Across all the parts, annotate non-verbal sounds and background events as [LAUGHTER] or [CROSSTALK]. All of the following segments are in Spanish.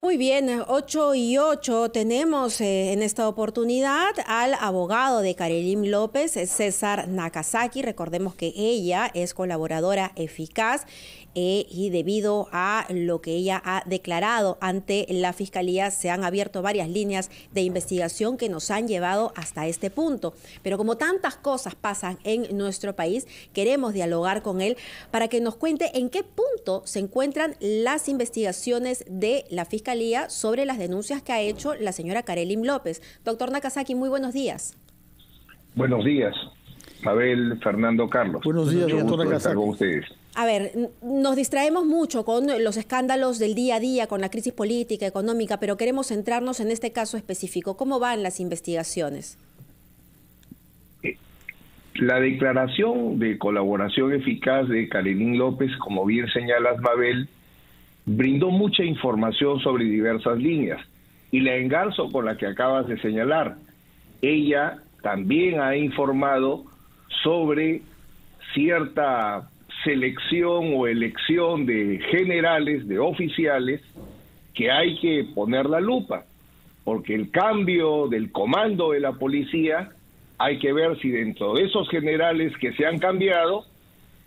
Muy bien, 8 y 8 tenemos eh, en esta oportunidad al abogado de Karelim López, César Nakazaki. Recordemos que ella es colaboradora eficaz eh, y debido a lo que ella ha declarado ante la Fiscalía se han abierto varias líneas de investigación que nos han llevado hasta este punto. Pero como tantas cosas pasan en nuestro país, queremos dialogar con él para que nos cuente en qué punto se encuentran las investigaciones de la Fiscalía sobre las denuncias que ha hecho la señora Karelim López. Doctor Nakazaki, muy buenos días. Buenos días, Abel, Fernando, Carlos. Buenos días, doctor Nakazaki. Con ustedes. A ver, nos distraemos mucho con los escándalos del día a día, con la crisis política, económica, pero queremos centrarnos en este caso específico. ¿Cómo van las investigaciones? Eh, la declaración de colaboración eficaz de Karelim López, como bien señalas, Mabel, brindó mucha información sobre diversas líneas. Y la engarzo con la que acabas de señalar. Ella también ha informado sobre cierta selección o elección de generales, de oficiales, que hay que poner la lupa, porque el cambio del comando de la policía hay que ver si dentro de esos generales que se han cambiado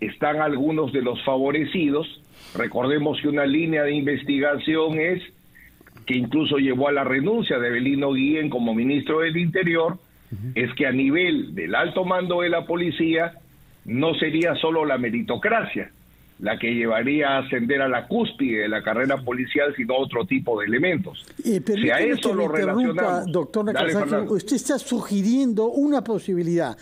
están algunos de los favorecidos. Recordemos que una línea de investigación es que incluso llevó a la renuncia de Belino Guillén como ministro del Interior, es que a nivel del alto mando de la policía no sería solo la meritocracia la que llevaría a ascender a la cúspide de la carrera policial, sino otro tipo de elementos. Eh, si a eso lo relacionamos... Doctor usted está sugiriendo una posibilidad.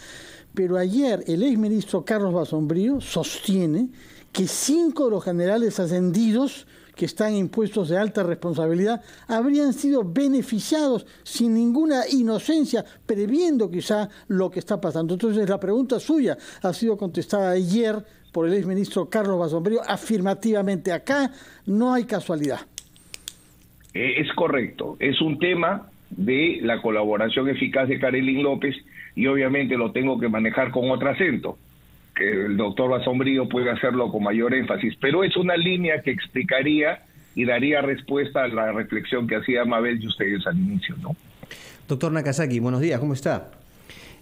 Pero ayer el exministro Carlos Basombrío sostiene que cinco de los generales ascendidos que están en puestos de alta responsabilidad habrían sido beneficiados sin ninguna inocencia, previendo quizá lo que está pasando. Entonces la pregunta suya ha sido contestada ayer por el exministro Carlos Basombrío afirmativamente. Acá no hay casualidad. Eh, es correcto, es un tema de la colaboración eficaz de Karelin López y obviamente lo tengo que manejar con otro acento, el doctor Basombrío puede hacerlo con mayor énfasis, pero es una línea que explicaría y daría respuesta a la reflexión que hacía Mabel y ustedes al inicio, ¿no? Doctor Nakazaki, buenos días, ¿cómo está?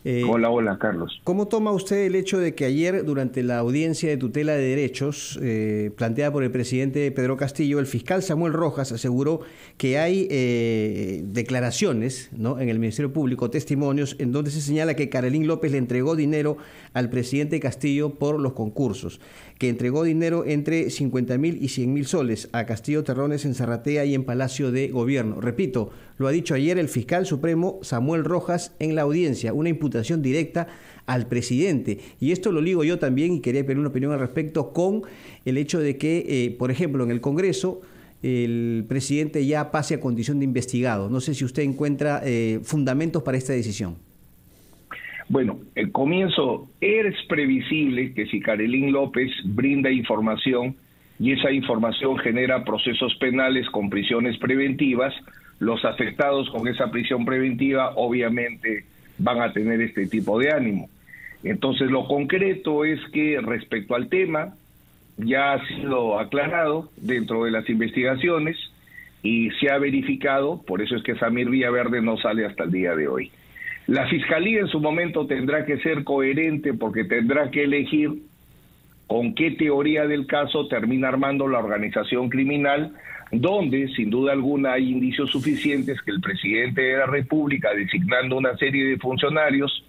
Eh, hola, hola, Carlos. ¿Cómo toma usted el hecho de que ayer, durante la audiencia de tutela de derechos eh, planteada por el presidente Pedro Castillo, el fiscal Samuel Rojas aseguró que hay eh, declaraciones ¿no? en el Ministerio Público, testimonios, en donde se señala que Carolín López le entregó dinero al presidente Castillo por los concursos, que entregó dinero entre 50 mil y 100 mil soles a Castillo Terrones en Zarratea y en Palacio de Gobierno? Repito, lo ha dicho ayer el fiscal supremo Samuel Rojas en la audiencia, una imputación directa al presidente. Y esto lo ligo yo también y quería pedir una opinión al respecto con el hecho de que, eh, por ejemplo, en el Congreso el presidente ya pase a condición de investigado. No sé si usted encuentra eh, fundamentos para esta decisión. Bueno, el comienzo es previsible que si Carolín López brinda información y esa información genera procesos penales con prisiones preventivas, los afectados con esa prisión preventiva obviamente van a tener este tipo de ánimo. Entonces, lo concreto es que respecto al tema, ya ha sido aclarado dentro de las investigaciones y se ha verificado, por eso es que Samir Villaverde no sale hasta el día de hoy. La fiscalía en su momento tendrá que ser coherente porque tendrá que elegir con qué teoría del caso termina armando la organización criminal donde sin duda alguna hay indicios suficientes que el presidente de la República, designando una serie de funcionarios,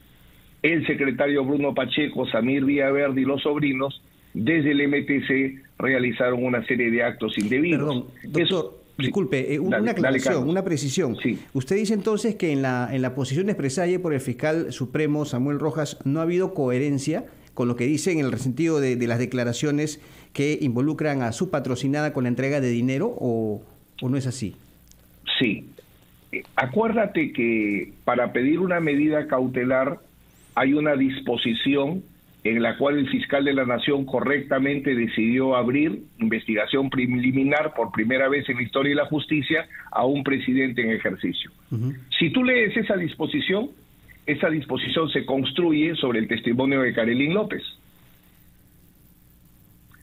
el secretario Bruno Pacheco, Samir Villaverde y los sobrinos, desde el MTC realizaron una serie de actos indebidos. Perdón, doctor, disculpe, eh, una aclaración, una precisión. Usted dice entonces que en la, en la posición expresada por el fiscal supremo Samuel Rojas no ha habido coherencia con lo que dice en el sentido de, las declaraciones que involucran a su patrocinada con la entrega de dinero o, no es así? Sí. Acuérdate que para pedir una medida cautelar hay una disposición en la cual el fiscal de la Nación correctamente decidió abrir investigación preliminar por primera vez en la historia de la justicia a un presidente en ejercicio. Si tú lees esa disposición, esa disposición se construye sobre el testimonio de Karelín López.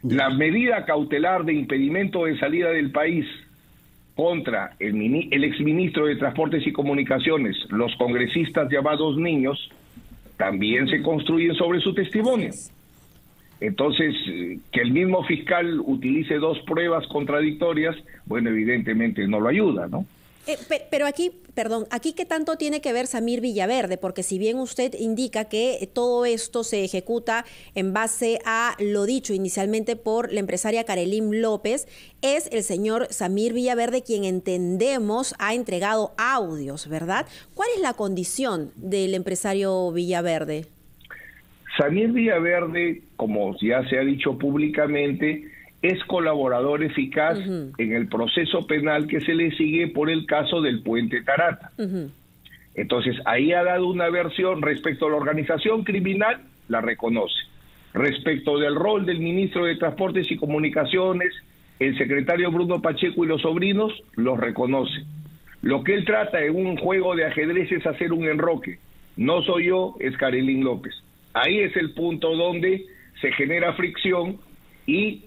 La medida cautelar de impedimento de salida del país contra el, el exministro de Transportes y Comunicaciones, los congresistas llamados niños, también se construyen sobre su testimonio. Entonces, que el mismo fiscal utilice dos pruebas contradictorias, bueno, evidentemente no lo ayuda, ¿no? Eh, pero aquí, perdón, aquí qué tanto tiene que ver Samir Villaverde, porque si bien usted indica que todo esto se ejecuta en base a lo dicho inicialmente por la empresaria Karelim López, es el señor Samir Villaverde quien entendemos ha entregado audios, ¿verdad? ¿Cuál es la condición del empresario Villaverde? Samir Villaverde, como ya se ha dicho públicamente, es colaborador eficaz en el proceso penal que se le sigue por el caso del puente Tarata. Entonces, ahí ha dado una versión respecto a la organización criminal, la reconoce. Respecto del rol del ministro de Transportes y Comunicaciones, el secretario Bruno Pacheco y los sobrinos, los reconoce. Lo que él trata en un juego de ajedrez es hacer un enroque. No soy yo, es Karilín López. Ahí es el punto donde se genera fricción y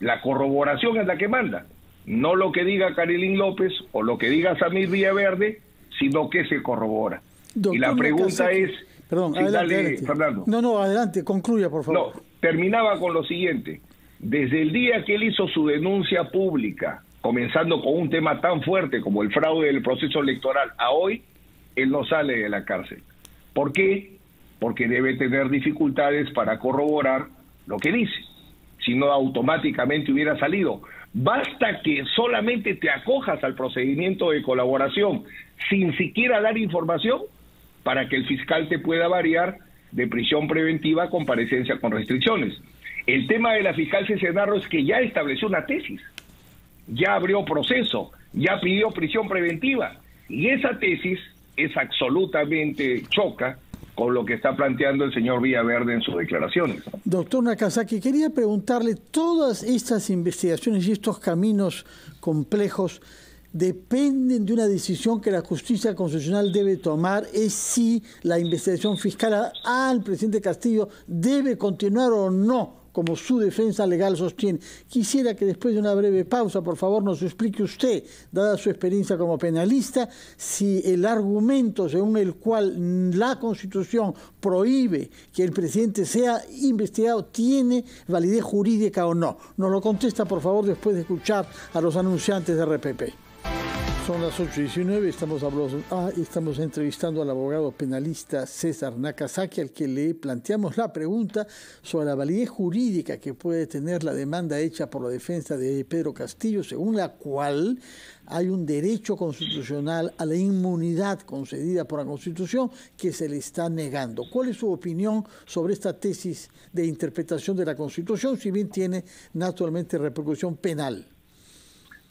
la corroboración es la que manda. No lo que diga Carilín López o lo que diga Samir Villaverde, sino que se corrobora. y la pregunta es... Perdón, adelante, Fernando. No, no, adelante, concluya, por favor. No, terminaba con lo siguiente. Desde el día que él hizo su denuncia pública, comenzando con un tema tan fuerte como el fraude del proceso electoral, a hoy, él no sale de la cárcel. ¿Por qué? Porque debe tener dificultades para corroborar lo que dice si no automáticamente hubiera salido. Basta que solamente te acojas al procedimiento de colaboración sin siquiera dar información para que el fiscal te pueda variar de prisión preventiva a comparecencia con restricciones. El tema de la fiscal Cesenarro es que ya estableció una tesis, ya abrió proceso, ya pidió prisión preventiva y esa tesis es absolutamente choca con lo que está planteando el señor Villaverde en sus declaraciones. Doctor Nakazaki, quería preguntarle, todas estas investigaciones y estos caminos complejos dependen de una decisión que la justicia constitucional debe tomar, es si la investigación fiscal al presidente Castillo debe continuar o no como su defensa legal sostiene. Quisiera que después de una breve pausa, por favor, nos explique usted, dada su experiencia como penalista, si el argumento según el cual la Constitución prohíbe que el presidente sea investigado tiene validez jurídica o no. Nos lo contesta, por favor, después de escuchar a los anunciantes de RPP. Son las 8 y 19, estamos, ah, estamos entrevistando al abogado penalista César Nakazaki, al que le planteamos la pregunta sobre la validez jurídica que puede tener la demanda hecha por la defensa de Pedro Castillo, según la cual hay un derecho constitucional a la inmunidad concedida por la Constitución que se le está negando. ¿Cuál es su opinión sobre esta tesis de interpretación de la Constitución, si bien tiene naturalmente repercusión penal?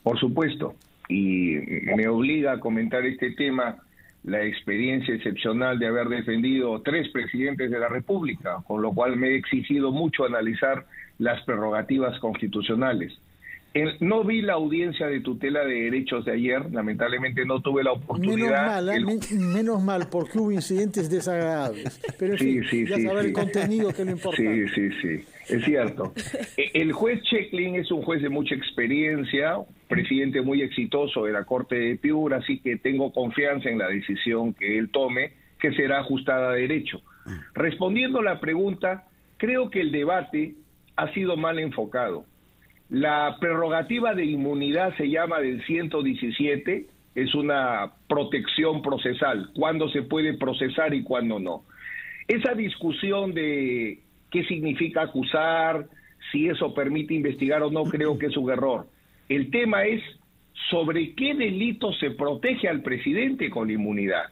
Por supuesto y me obliga a comentar este tema la experiencia excepcional de haber defendido tres presidentes de la República, con lo cual me he exigido mucho analizar las prerrogativas constitucionales. no vi la audiencia de tutela de derechos de ayer, lamentablemente no tuve la oportunidad. Menos mal, menos mal porque hubo incidentes desagradables. Pero sí, sí, ya saber el contenido que no importa. Sí, sí, sí, es cierto. [LAUGHS] E, el juez Checklin es un juez de mucha experiencia, presidente muy exitoso de la Corte de Piura, así que tengo confianza en la decisión que él tome, que será ajustada a derecho. Respondiendo a la pregunta, creo que el debate ha sido mal enfocado. La prerrogativa de inmunidad se llama del 117, es una protección procesal, cuándo se puede procesar y cuándo no. Esa discusión de qué significa acusar, si eso permite investigar o no, creo que es un error. El tema es sobre qué delito se protege al presidente con inmunidad.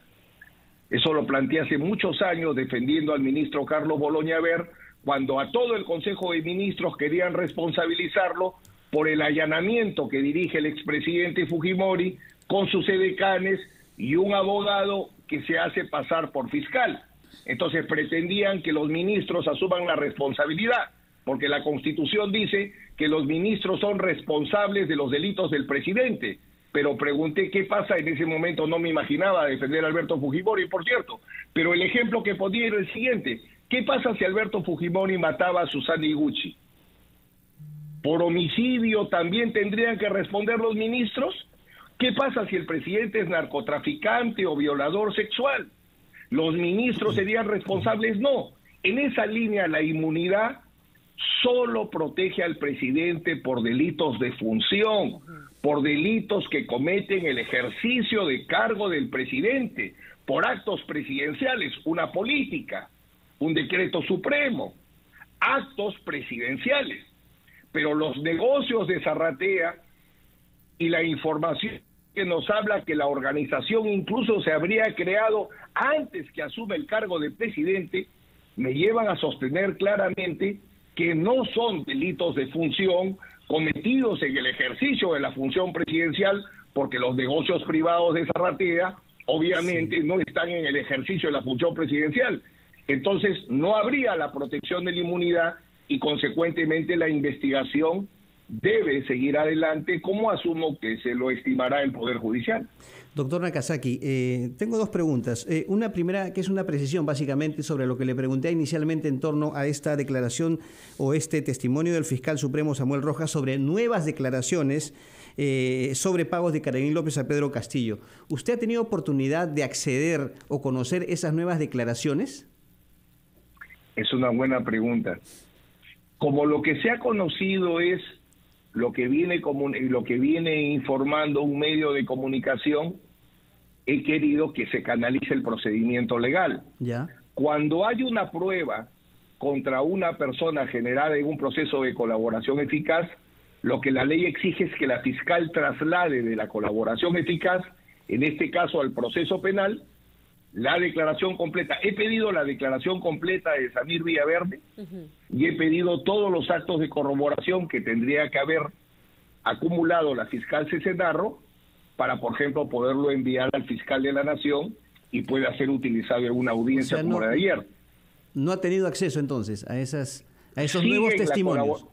Eso lo planteé hace muchos años defendiendo al ministro Carlos Boloña Ver, cuando a todo el Consejo de Ministros querían responsabilizarlo por el allanamiento que dirige el expresidente Fujimori con sus edecanes y un abogado que se hace pasar por fiscal. Entonces pretendían que los ministros asuman la responsabilidad porque la Constitución dice que los ministros son responsables de los delitos del presidente. Pero pregunté qué pasa en ese momento, no me imaginaba defender a Alberto Fujimori, por cierto. Pero el ejemplo que podía era el siguiente. ¿Qué pasa si Alberto Fujimori mataba a Susana Iguchi? ¿Por homicidio también tendrían que responder los ministros? ¿Qué pasa si el presidente es narcotraficante o violador sexual? ¿Los ministros serían responsables? No. En esa línea la inmunidad solo protege al presidente por delitos de función, por delitos que cometen el ejercicio de cargo del presidente, por actos presidenciales, una política, un decreto supremo, actos presidenciales. Pero los negocios de Zarratea y la información que nos habla que la organización incluso se habría creado antes que asume el cargo de presidente, me llevan a sostener claramente que no son delitos de función cometidos en el ejercicio de la función presidencial, porque los negocios privados de Zarratea obviamente no están en el ejercicio de la función presidencial. Entonces no habría la protección de la inmunidad y consecuentemente la investigación debe seguir adelante, como asumo que se lo estimará el Poder Judicial. Doctor Nakazaki, eh, tengo dos preguntas. Eh, una primera, que es una precisión básicamente sobre lo que le pregunté inicialmente en torno a esta declaración o este testimonio del fiscal supremo Samuel Rojas sobre nuevas declaraciones eh, sobre pagos de Carolín López a Pedro Castillo. ¿Usted ha tenido oportunidad de acceder o conocer esas nuevas declaraciones? Es una buena pregunta. Como lo que se ha conocido es lo que viene lo que viene informando un medio de comunicación, he querido que se canalice el procedimiento legal. Ya. Cuando hay una prueba contra una persona generada en un proceso de colaboración eficaz, lo que la ley exige es que la fiscal traslade de la colaboración eficaz, en este caso al proceso penal, la declaración completa. He pedido la declaración completa de Samir Villaverde y he pedido todos los actos de corroboración que tendría que haber acumulado la fiscal Cesenarro para, por ejemplo, poderlo enviar al fiscal de la Nación y pueda ser utilizado en una audiencia como la de ayer. No ha tenido acceso entonces a esas a esos nuevos testimonios.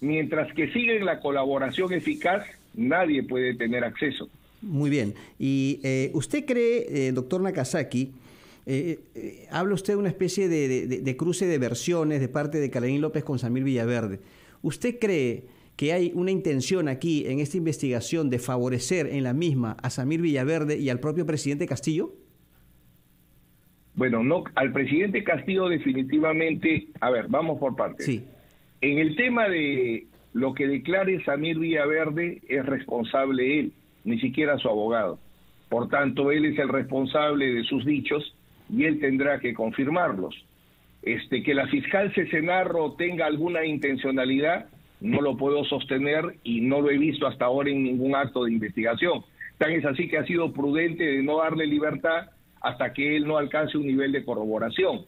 Mientras que sigue la colaboración eficaz, nadie puede tener acceso. Muy bien. ¿Y eh, usted cree, eh, doctor Nakazaki, eh, habla usted de una especie de, cruce de versiones de parte de Carolín López con Samir Villaverde? ¿Usted cree que hay una intención aquí en esta investigación de favorecer en la misma a Samir Villaverde y al propio presidente Castillo? Bueno, no, al presidente Castillo definitivamente, a ver, vamos por partes. Sí. En el tema de lo que declare Samir Villaverde es responsable él ni siquiera su abogado. Por tanto, él es el responsable de sus dichos y él tendrá que confirmarlos. Este, que la fiscal Cesenarro tenga alguna intencionalidad, no lo puedo sostener y no lo he visto hasta ahora en ningún acto de investigación. Tan es así que ha sido prudente de no darle libertad hasta que él no alcance un nivel de corroboración.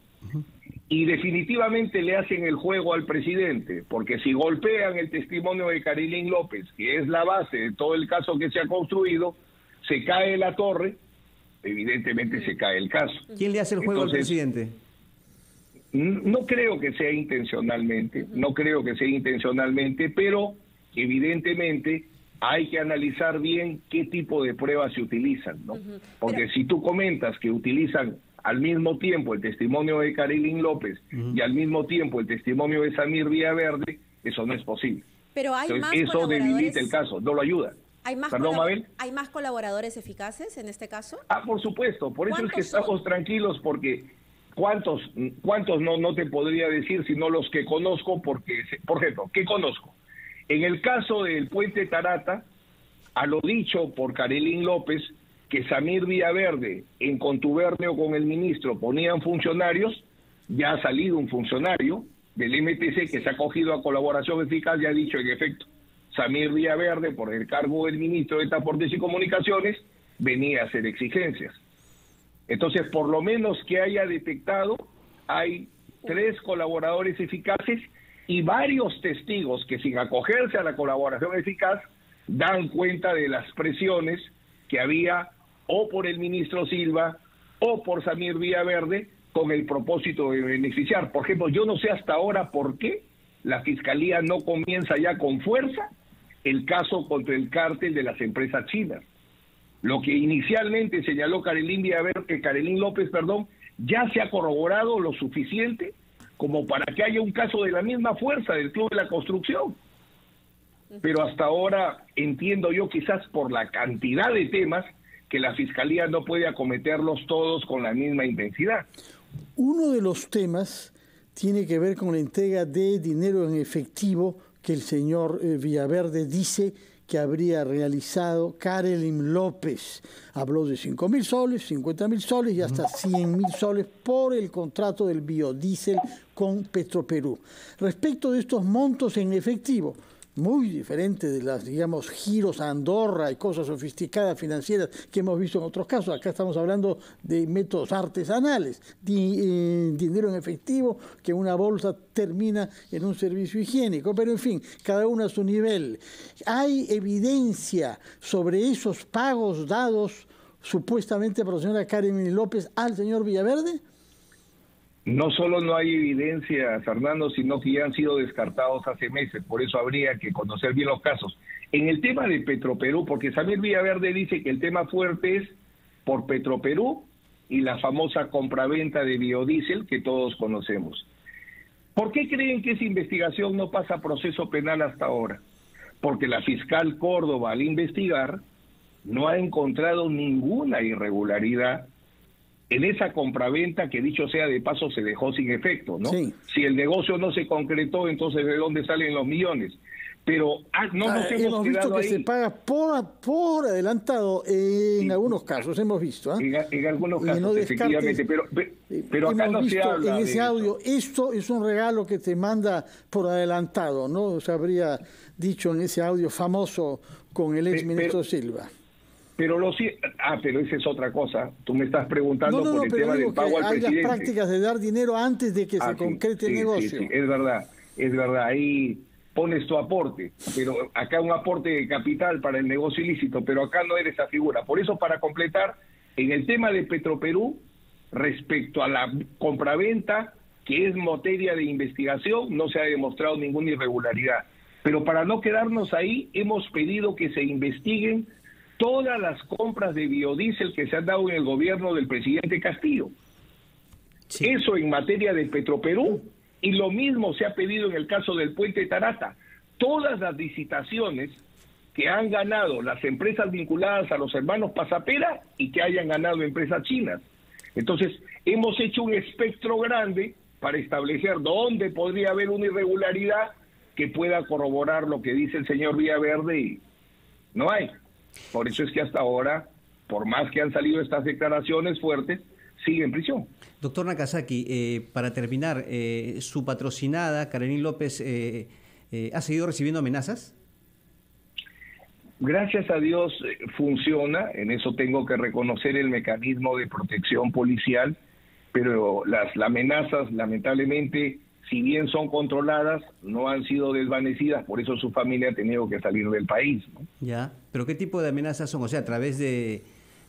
Y definitivamente le hacen el juego al presidente, porque si golpean el testimonio de Carilín López, que es la base de todo el caso que se ha construido, se cae la torre, evidentemente se cae el caso. ¿Quién le hace el juego al presidente? No creo que sea intencionalmente, no creo que sea intencionalmente, pero evidentemente hay que analizar bien qué tipo de pruebas se utilizan, ¿no? Porque si tú comentas que utilizan al mismo tiempo el testimonio de Carilín López y al mismo tiempo el testimonio de Samir Villaverde, eso no es posible. Pero hay más eso debilita el caso, no lo ayuda. ¿Hay más, ¿Hay más colaboradores eficaces en este caso? Ah, por supuesto, por eso es que estamos tranquilos porque cuántos cuántos no no te podría decir sino los que conozco porque por ejemplo, ¿qué conozco? En el caso del puente Tarata, a lo dicho por Carilín López, que Samir Villaverde, en contubernio con el ministro, ponían funcionarios, ya ha salido un funcionario del MTC que se ha cogido a colaboración eficaz y ha dicho en efecto, Samir Villaverde, por el cargo del ministro de Transportes y Comunicaciones, venía a hacer exigencias. Entonces, por lo menos que haya detectado, hay tres colaboradores eficaces y varios testigos que sin acogerse a la colaboración eficaz dan cuenta de las presiones que había o por el ministro Silva o por Samir Villaverde con el propósito de beneficiar. Por ejemplo, yo no sé hasta ahora por qué la Fiscalía no comienza ya con fuerza el caso contra el cártel de las empresas chinas. Lo que inicialmente señaló Karelín Villaverde, Karelín López, perdón, ya se ha corroborado lo suficiente como para que haya un caso de la misma fuerza del Club de la Construcción. pero hasta ahora entiendo yo quizás por la cantidad de temas que la Fiscalía no puede acometerlos todos con la misma intensidad. Uno de los temas tiene que ver con la entrega de dinero en efectivo que el señor eh, Villaverde dice que habría realizado Karelim López. Habló de 5 mil soles, 50 mil soles y hasta 100 mil soles por el contrato del biodiesel con Petroperú. Respecto de estos montos en efectivo, muy diferente de las, digamos, giros a Andorra y cosas sofisticadas financieras que hemos visto en otros casos. Acá estamos hablando de métodos artesanales, eh, dinero en efectivo que una bolsa termina en un servicio higiénico, pero en fin, cada uno a su nivel. ¿Hay evidencia sobre esos pagos dados supuestamente por la señora Karen López al señor Villaverde? No solo no hay evidencia, Fernando, sino que ya han sido descartados hace meses, por eso habría que conocer bien los casos. En el tema de Petroperú, porque Samir Villaverde dice que el tema fuerte es por Petroperú y la famosa compraventa de biodiesel que todos conocemos. ¿Por qué creen que esa investigación no pasa proceso penal hasta ahora? Porque la fiscal Córdoba al investigar no ha encontrado ninguna irregularidad en esa compraventa que dicho sea de paso se dejó sin efecto, ¿no? Si el negocio no se concretó, entonces ¿de dónde salen los millones? Pero ah, no nos ah, hemos, visto que se paga por, por adelantado en algunos casos, hemos visto. ¿eh? En, algunos casos, efectivamente, pero, pero acá no se habla en ese audio, esto es un regalo que te manda por adelantado, ¿no? Se habría dicho en ese audio famoso con el ex ministro Silva. Pero lo ah, pero esa es otra cosa. Tú me estás preguntando por el tema del pago al presidente. Hay las prácticas de dar dinero antes de que se ah, concrete el negocio. Sí, es verdad, es verdad. Ahí pones tu aporte, pero acá un aporte de capital para el negocio ilícito, pero acá no eres esa figura. Por eso, para completar, en el tema de Petroperú, respecto a la compraventa, que es materia de investigación, no se ha demostrado ninguna irregularidad. Pero para no quedarnos ahí, hemos pedido que se investiguen todas las compras de biodiesel que se han dado en el gobierno del presidente Castillo. Eso en materia de Petroperú y lo mismo se ha pedido en el caso del puente Tarata. Todas las licitaciones que han ganado las empresas vinculadas a los hermanos Pasapera y que hayan ganado empresas chinas. Entonces, hemos hecho un espectro grande para establecer dónde podría haber una irregularidad que pueda corroborar lo que dice el señor Villaverde no hay. Por eso es que hasta ahora, por más que han salido estas declaraciones fuertes, sigue en prisión. Doctor Nakazaki, eh, para terminar, eh, ¿su patrocinada, Karenín López, eh, ha seguido recibiendo amenazas? Gracias a Dios funciona, en eso tengo que reconocer el mecanismo de protección policial, pero las amenazas lamentablemente si bien son controladas, no han sido desvanecidas, por eso su familia ha tenido que salir del país. Ya, pero ¿qué tipo de amenazas son? O sea, a través de...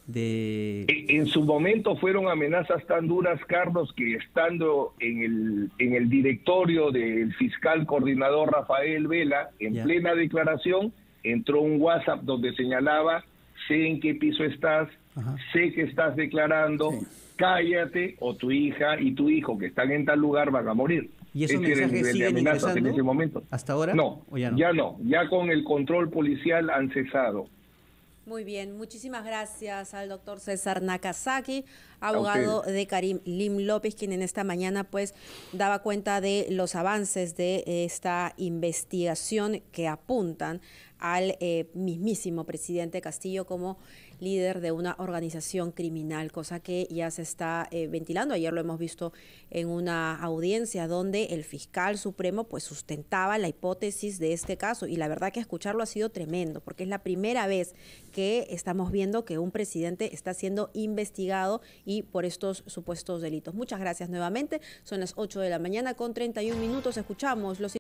de... En, su momento fueron amenazas tan duras, Carlos, que estando en el, en el directorio del fiscal coordinador Rafael Vela, en plena declaración, entró un WhatsApp donde señalaba, sé en qué piso estás, sé que estás declarando, cállate o tu hija y tu hijo que están en tal lugar van a morir. ¿Y esos mensajes siguen ingresando en ese momento? ¿Hasta ahora? No, ya no, ya no, ya con el control policial han cesado. Muy bien, muchísimas gracias al doctor César Nakazaki, abogado de Karim Lim López, quien en esta mañana pues daba cuenta de los avances de esta investigación que apuntan al eh, mismísimo presidente Castillo como líder de una organización criminal, cosa que ya se está eh, ventilando. Ayer lo hemos visto en una audiencia donde el fiscal supremo pues sustentaba la hipótesis de este caso y la verdad que escucharlo ha sido tremendo porque es la primera vez que estamos viendo que un presidente está siendo investigado y por estos supuestos delitos. Muchas gracias nuevamente. Son las 8 de la mañana con 31 minutos. Escuchamos los